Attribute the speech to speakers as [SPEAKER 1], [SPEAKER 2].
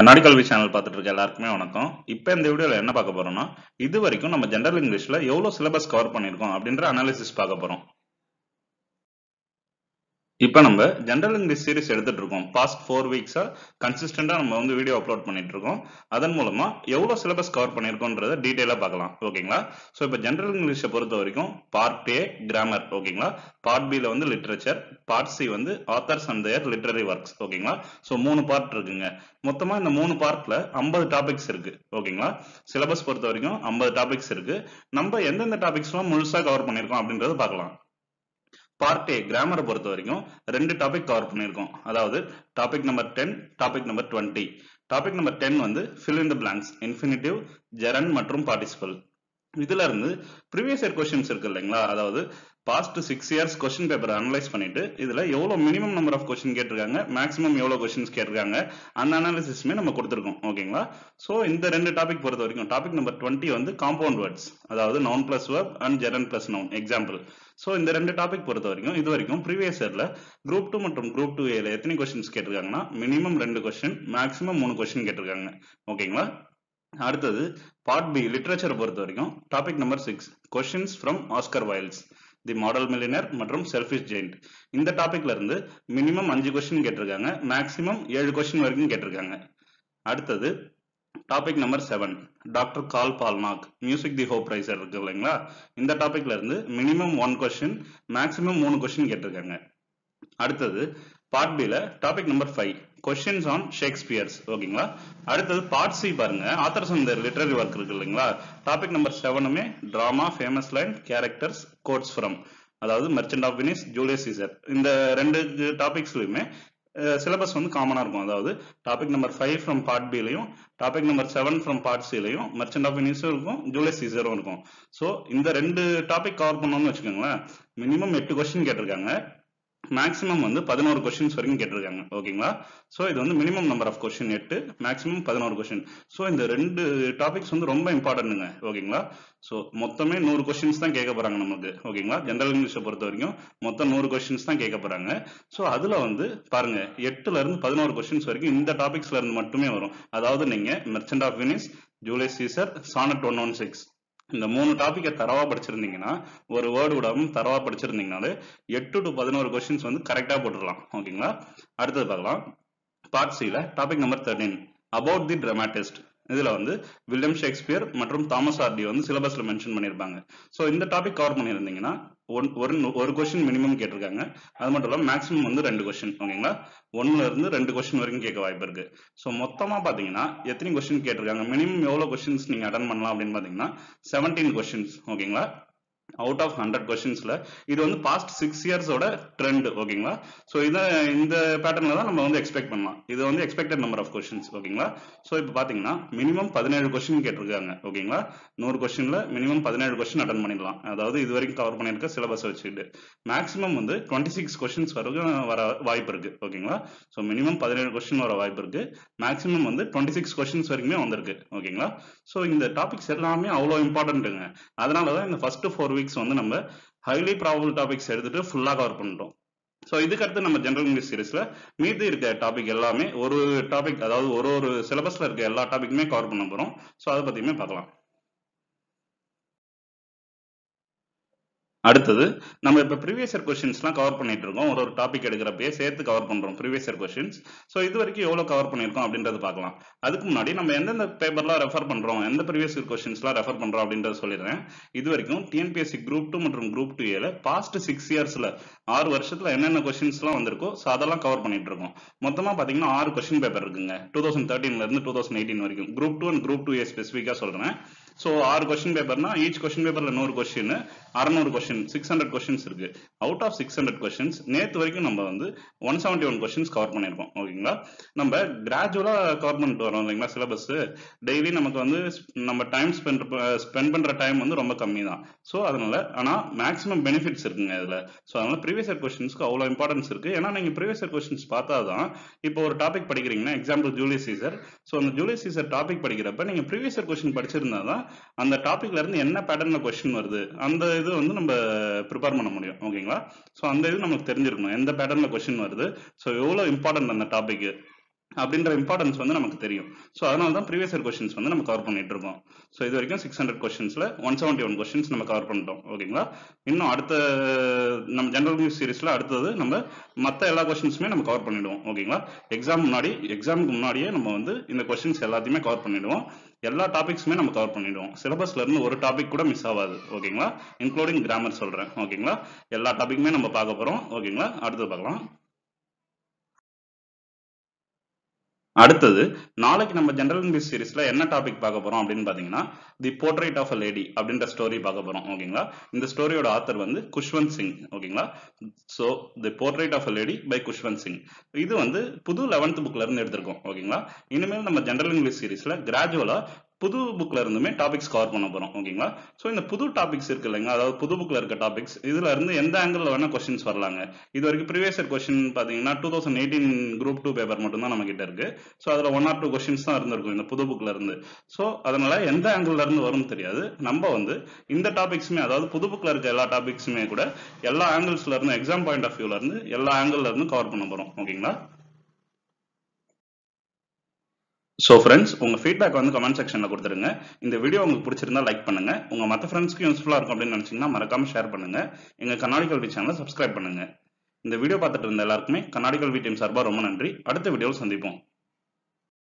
[SPEAKER 1] கண்ணாடி கல்வி சேனல் பார்த்துட்டு இருக்க எல்லாருக்குமே வணக்கம். இப்போ இந்த வீடியோவில் என்ன பார்க்க போறோம்னா இது வரைக்கும் நம்ம ஜெனரல் இங்கிலீஷ்ல எவ்வளவு சிலபஸ் கவர் பண்ணியிருக்கோம் அப்படின்ற அனாலிசிஸ் பார்க்க போறோம். இப்போ நம்ம ஜென்ரல் இங்கிலீஷ் சீரிஸ் எடுத்துட்டு இருக்கோம் பாஸ்ட் ஃபோர் வீக்ஸாக கன்சிஸ்டண்டா நம்ம வந்து வீடியோ அப்லோட் பண்ணிட்டு இருக்கோம் அதன் மூலமாக எவ்வளோ சிலபஸ் கவர் பண்ணியிருக்கோன்றத டீட்டெயிலாக பார்க்கலாம். ஓகேங்களா? ஸோ இப்போ ஜென்ரல் இங்கிலீஷை பொறுத்த வரைக்கும் பார்ட் ஏ கிராமர் ஓகேங்களா? பார்ட் பியில் வந்து லிட்ரேச்சர் பார்ட் சி வந்து authors and their literary works ஓகேங்களா? ஸோ மூணு பார்ட் இருக்குங்க. மொத்தமாக இந்த மூணு பார்ட்டில் ஐம்பது டாபிக்ஸ் இருக்கு. ஓகேங்களா? சிலபஸ் பொறுத்த வரைக்கும் ஐம்பது டாபிக்ஸ் இருக்கு. நம்ம எந்தெந்த டாபிக்ஸ்லாம் முழுசாக கவர் பண்ணியிருக்கோம் அப்படின்றத பார்க்கலாம். பார்ட் ஏ கிராமரை பொறுத்த வரைக்கும் ரெண்டு டாபிக் கவர் பண்ணியிருக்கோம். அதாவது topic number ten topic number twenty topic number ten வந்து fill in the blanks infinitive gerund மற்றும் பார்ட்டிசிபல் இதுல இருந்து ப்ரீவியஸ் இயர் கொஸ்டின்ஸ் இருக்கு இல்லைங்களா? அதாவது past six years question paper analyse பண்ணிட்டு இதுல எவ்வளவு மினிமம் நம்பர் ஆஃப் கொஸ்டின் கேட்டிருக்காங்க மேக்ஸிமம் எவ்வளவு கொஸ்டின்ஸ் கேட்டிருக்காங்க அந்த அனாலிசிஸ்மே நம்ம கொடுத்துருக்கோம். ஓகேங்களா சோ இந்த ரெண்டு டாபிக் பொறுத்த வரைக்கும் டாபிக் நம்பர் டுவெண்ட்டி வந்து காம்பவுண்ட் வேர்ட்ஸ் அதாவது noun plus verb and gerund plus noun example so இந்த ரெண்டு டாபிக் பொறுத்த வரைக்கும் இது வரைக்கும் ப்ரீவியஸ் இயர்ல குரூப் டூ மற்றும் குரூப் டூ ஏல எத்தனை கொஸ்டின்ஸ் கேட்டிருக்காங்கன்னா மினிமம் ரெண்டு கொஸ்டின் மேக்ஸிமம் மூணு கொஸ்டின் கேட்டிருக்காங்க. ஓகேங்களா அடுத்தது பார்ட் பி லிட்ரேச்சரை பொறுத்த வரைக்கும் topic number six questions from Oscar Wilde's the model millionaire மற்றும் செல்ஃபிஷ் ஜெயிண்ட். இந்த டாபிக்ல இருந்து மினிமம் அஞ்சு கொஸ்டின் கேட்டிருக்காங்க. மேக்சிமம் ஏழு கொஸ்டின் வரைக்கும் கேட்டிருக்காங்க. அடுத்தது topic number seven doctor Karl Paulnack music the hope raiser இருக்கு இல்லைங்களா? இந்த டாபிக்ல இருந்து மினிமம் ஒன் கொஸ்டின் மேக்சிமம் மூணு கொஸ்டின் கேட்டிருக்காங்க. அடுத்தது பார்ட் பில topic number five questions on Shakespeare's ஓகேங்களா அடுத்தது பார்ட் சி பாருங்க. ஆத்தர்ஸ் அந்த லிட்டரரி ஒர்க் இருக்கு இல்லைங்களா? Topic number செவனுமே drama famous line characters quotes from அதாவது merchant of Venice Julius Caesar இந்த ரெண்டு டாபிக்ஸ்லயுமே சிலபஸ் வந்து காமனா இருக்கும். அதாவது topic number five from part பிலையும் topic number seven from part சிலையும் மெர்ச்சன்ட் ஆஃப் வினிஸும் இருக்கும் ஜூலியஸ் சீசரும் இருக்கும். ஸோ இந்த ரெண்டு டாபிக் கவர் பண்ணோம்னு வச்சுக்கோங்களேன் மினிமம் எட்டு கொஸ்டின் கேட்டிருக்காங்க. மேக்ஸிமம் வந்து பதினோரு கொஸ்டின்ஸ் வரைக்கும் கேட்டிருக்காங்க. ஓகேங்களா ஸோ இது வந்து மினிமம் நம்பர் ஆஃப் கொஸ்டின் எட்டு மேக்ஸிமம் பதினோரு கொஸ்டின் ஸோ இந்த ரெண்டு டாபிக்ஸ் வந்து ரொம்ப இம்பார்ட்டன்ட்டுங்க ஓகேங்களா ஸோ மொத்தமே நூறு கொஸ்டின்ஸ் தான் கேட்க போறாங்க நமக்கு ஓகேங்களா ஜென்ரல் இங்கிலீஷை பொறுத்த வரைக்கும் மொத்தம் நூறு கொஸ்டின்ஸ் தான் கேட்க போறாங்க. ஸோ அதுல வந்து பாருங்க எட்டுல இருந்து பதினோரு கொஸ்டின்ஸ் வரைக்கும் இந்த டாபிக்ஸ்ல இருந்து மட்டுமே வரும். அதாவது நீங்க merchant of Venice Julius Caesar sonnet one one six இந்த மூணு டாபிக்கை தரவா படிச்சிருந்தீங்கன்னா ஒரு வேர்டு விடாம தரவா படிச்சிருந்தீங்கனாலே எட்டு டு பதினோரு கொஸ்டின்ஸ் வந்து கரெக்டா போட்டுடலாம். ஓகேங்களா அடுத்தது பார்க்கலாம். பார்ட் சில topic number thirteen about the dramatist இதில் வந்து வில்லியம் ஷேக்ஸ்பியர் மற்றும் தாமஸ் ஆர்டி வந்து சிலபஸில் மென்ஷன் பண்ணியிருப்பாங்க. ஸோ இந்த டாபிக் கவர் பண்ணியிருந்தீங்கன்னா ஒன் ஒரு ஒரு கொஸ்டின் மினிமம் கேட்டிருக்காங்க. அது மட்டும் இல்லாமல் மேக்ஸிமம் வந்து ரெண்டு கொஸ்டின் ஓகேங்களா ஒன்னுல இருந்து ரெண்டு கொஸ்டின் வரைக்கும் கேட்க வாய்ப்பு இருக்கு. ஸோ மொத்தமாக பார்த்தீங்கன்னா எத்தனை கொஸ்டின் கேட்டிருக்காங்க? மினிமம் எவ்வளோ கொஸ்டின்ஸ் நீங்கள் அட்டன் பண்ணலாம் அப்படின்னு பார்த்தீங்கன்னா செவன்டீன் கொஸ்டின்ஸ் ஓகேங்களா அவுட் ஆஃப் ஹண்ட்ரட் கொஸ்டின்ஸ்ல இது வந்து பாஸ்ட் சிக்ஸ் இயர்ஸோட ட்ரெண்ட் ஓகேங்களா ஸோ இதை இந்த பேட்டர்ன்ல தான் நம்ம வந்து எக்ஸ்பெக்ட் பண்ணலாம். இது வந்து எக்ஸ்பெக்டட் நம்பர் ஆஃப் கொஸ்டின்ஸ் ஓகேங்களா ஸோ இப்போ பாத்தீங்கன்னா மினிமம் பதினேழு கொஸ்டின் கேட்டிருக்காங்க ஓகேங்களா நூறு கொஸ்டின்ல மினிமம் பதினேழு கொஸ்டின் அட்டன் பண்ணிடலாம். அதாவது இது வரைக்கும் கவர் பண்ணியிருக்க சிலபஸ் வச்சுக்கிட்டு. மேக்ஸிமம் வந்து டுவெண்ட்டி சிக்ஸ் கொஸ்டின்ஸ் வரைக்கும் வர வாய்ப்பு இருக்கு ஓகேங்களா ஸோ மினிமம் பதினேழு கொஸ்டின் வர வாய்ப்பு இருக்கு. மேக்ஸிமம் வந்து டுவெண்ட்டி சிக்ஸ் கொஸ்டின்ஸ் வரைக்குமே வந்திருக்கு ஓகேங்களா ஸோ இந்த டாபிக்ஸ் எல்லாமே அவ்வளோ இம்பார்ட்டன்ட்டுங்க அதனால தான் இந்த ஃபர்ஸ்ட் ஃபோர் வீக்ஸ் வந்து நம்ம ஹைலி ப்ராபபிள் டாபிக்ஸ் எடுத்துட்டு ஃபுல்லா கவர் பண்ணிட்டோம். ஸோ இதுக்கடுத்து நம்ம ஜென்ரல் இங்கிலீஷ் சீரீஸில் மீதி இருக்க டாபிக் எல்லாமே ஒரு டாபிக் அதாவது ஒரு ஒரு சிலபஸ்ல இருக்க எல்லா டாபிக்குமே கவர் பண்ண போறோம். ஸோ அதை பற்றியுமே பார்க்கலாம். அடுத்தது நம்ம இப்போ ப்ரீவியஸ் இயர் கொஸ்டின்ஸ்லாம் கவர் பண்ணிட்டு இருக்கோம். ஒரு ஒரு டாபிக் எடுக்கிறப்பயே சேர்த்து கவர் பண்ணுறோம் ப்ரீவியஸ் இயர் கொஸ்டின்ஸ் ஸோ இது வரைக்கும் எவ்வளோ கவர் பண்ணியிருக்கோம் அப்படின்றது பார்க்கலாம். அதுக்கு முன்னாடி நம்ம எந்தெந்த பேப்பர்லாம் ரெஃபர் பண்ணுறோம் எந்த ப்ரீவியஸ் இயர் கொஸ்டின்ஸ்லாம் ரெஃபர் பண்றோம் அப்படின்றத சொல்லிடுறேன். இது வரைக்கும் டிஎன்பிஎஸ்சி குரூப் டூ மற்றும் குரூப் டூ ஏல பாஸ்ட் சிக்ஸ் இயர்ஸில் ஆறு வருஷத்துல என்னென்ன கொஸ்டின்ஸ்லாம் வந்திருக்கோ ஸோ அதெல்லாம் கவர் பண்ணிட்டு இருக்கோம். மொத்தமாக பார்த்தீங்கன்னா ஆறு கொஸ்டின் பேப்பர் இருக்குங்க. டூ தௌசண்ட் தேர்ட்டீன்லேருந்து டூ தௌசண்ட் எயிட்டீன் வரைக்கும். Group two and group two A ஸ்பெசிஃபிக்காக சொல்கிறேன் ஸோ ஆறு கொஸ்டின் பேப்பர்னா ஈச் கொஸ்டின் பேப்பர்ல நூறு கொஸ்டின் அறநூறு கொஸ்டின் சிக்ஸ் ஹண்ட்ரட் கொஸ்டின்ஸ் இருக்கு. Out of six hundred questions நேத்து வரைக்கும் நம்ம வந்து one seventy one questions cover பண்ணியிருக்கோம் ஓகேங்களா நம்ம கிராஜுவலா கவர் பண்ணிட்டு வரோம் இல்லைங்களா சிலபஸ் டெய்லி நமக்கு வந்து நம்ம டைம் ஸ்பெண்ட் ஸ்பெண்ட் பண்ற டைம் வந்து ரொம்ப கம்மி தான் ஸோ அதனால ஆனா மேக்ஸிமம் பெனிஃபிட்ஸ் இருக்குங்க இதுல. ஸோ அதனால ப்ரீவியஸ் இயர் கொஸ்டின்ஸ்க்கு அவ்வளோ இம்பார்ட்டன்ஸ் இருக்கு. ஏன்னா நீங்க ப்ரீவியஸ் இயர் கொஸ்டின்ஸ் பார்த்தா தான் இப்போ ஒரு டாபிக் படிக்கிறீங்கன்னா எக்ஸாம்பிள் ஜூலியஸ் சீசர் ஸோ அந்த ஜூலியஸ் சீசர் டாபிக் படிக்கிறப்ப நீங்க ப்ரீவியஸ் இயர் கொஸ்டின் படிச்சிருந்தா தான் அந்த டாபிக்ல இருந்து என்ன பேட்டர்ன்ல கொஸ்டின் வருது? அந்த இது வந்து நம்ம ப்ரிப்பேர் பண்ண முடியும். ஓகேங்களா ஸோ அந்த இது நமக்கு தெரிஞ்சிருக்கணும். எந்த பேட்டர்ன்ல கொஸ்டின் வருது? ஸோ எவ்வளோ இம்பார்ட்டன்ட் அந்த டாபிக் அப்படின்ற இம்பார்ட்டன்ஸ் வந்து நமக்கு தெரியும். ஸோ அதனால தான் ப்ரீவியஸ் இயர் கொஸ்டின்ஸ் வந்து நம்ம கவர் பண்ணிட்டு இருக்கோம். ஸோ இது வரைக்கும் சிக்ஸ் ஹண்ட்ரட் கொஸ்டின்ஸ்ல ஒன் செவன்ட்டி ஒன் கொஸ்டின்ஸ் நம்ம கவர் பண்ணிட்டோம். ஓகேங்களா இன்னும் அடுத்த நம்ம ஜென்ரல் நியூஸ் சீரீஸ்ல அடுத்தது நம்ம மற்ற எல்லா கொஸ்டின்ஸுமே நம்ம கவர் பண்ணிடுவோம். ஓகேங்களா எக்ஸாம் முன்னாடி எக்ஸாமுக்கு முன்னாடியே நம்ம வந்து இந்த கொஸ்டின்ஸ் எல்லாத்தையுமே கவர் பண்ணிடுவோம். எல்லா டாபிக்ஸுமே நம்ம கவர் பண்ணிடுவோம். சிலபஸ்ல இருந்து ஒரு டாபிக் கூட மிஸ் ஆகாது. ஓகேங்களா இன்க்ளூடிங் கிராமர் சொல்றேன். ஓகேங்களா எல்லா டாபிக்குமே நம்ம பார்க்க போறோம். ஓகேங்களா அடுத்து பார்க்கலாம். அடுத்தது நாளைக்கு நம்ம ஜென்ரல் இங்கிலீஷ் சீரிஸ்ல என்ன டாபிக் பார்க்க போறோம் அப்படின்னு பாத்தீங்கன்னா the portrait of a lady அப்படின்ற ஸ்டோரி பார்க்க போறோம் ஓகேங்களா இந்த ஸ்டோரியோட ஆத்தர் வந்து குஷ்வந்த் சிங் ஓகேங்களா so the portrait of a lady by Khushwant Singh. இது வந்து புது லெவன்த் புக்ல இருந்து எடுத்திருக்கோம் ஓகேங்களா இனிமேல் நம்ம ஜென்ரல் இங்கிலீஷ் சீரிஸ்ல கிராஜுவலா புது புக்கில் இருந்துமே டாபிக்ஸ் கவர் பண்ண போகிறோம் ஓகேங்களா ஸோ இந்த புது டாபிக்ஸ் இருக்கு இல்லைங்க அதாவது புது புக்கில் இருக்க டாபிக்ஸ் இதில் இருந்து எந்த ஆங்கிளில் வேணால் கொஸ்டின்ஸ் வரலாங்க. இது வரைக்கும் ப்ரீவியஸ் இயர் கொஸ்டின் பார்த்தீங்கன்னா two thousand eighteen group two paper மட்டும் தான் நம்ம கிட்ட இருக்கு. ஸோ அதில் ஒன் ஆர் டூ கொஸ்டின்ஸ் தான் இருந்திருக்கும் இந்த புது புக்கில் இருந்து. ஸோ அதனால எந்த ஆங்கிளில் இருந்து வரும்னு தெரியாது. நம்ம வந்து இந்த டாபிக்ஸுமே அதாவது புது புக்கில் இருக்க எல்லா டாபிக்ஸுமே கூட எல்லா ஆங்கிள்ஸ்ல இருந்து எக்ஸாம் பாயிண்ட் ஆஃப் வியூல இருந்து எல்லா ஆங்கிள் இருந்து கவர் பண்ண போகிறோம் ஓகேங்களா ஸோ ஃப்ரெண்ட்ஸ் உங்கள் ஃபீட்பேக் வந்து கமெண்ட் செக்ஷனில் கொடுத்துருங்க. இந்த வீடியோ உங்களுக்கு பிடிச்சிருந்தா லைக் பண்ணுங்க. உங்கள் மற்ற ஃப்ரெண்ட்ஸ்க்கு யூஸ்ஃபுல்லாக இருக்கும் அப்படின்னு நினச்சிங்கன்னா மறக்காம ஷேர் பண்ணுங்க. எங்கள் கண்ணாடி கல்வி சேனலை சப்ஸ்கிரைப் பண்ணுங்க. இந்த வீடியோ பார்த்துட்டு இருந்த எல்லாருக்குமே கண்ணாடி கல்வி டீம் சார்பாக ரொம்ப நன்றி. அடுத்த வீடியோவில் சந்திப்போம்.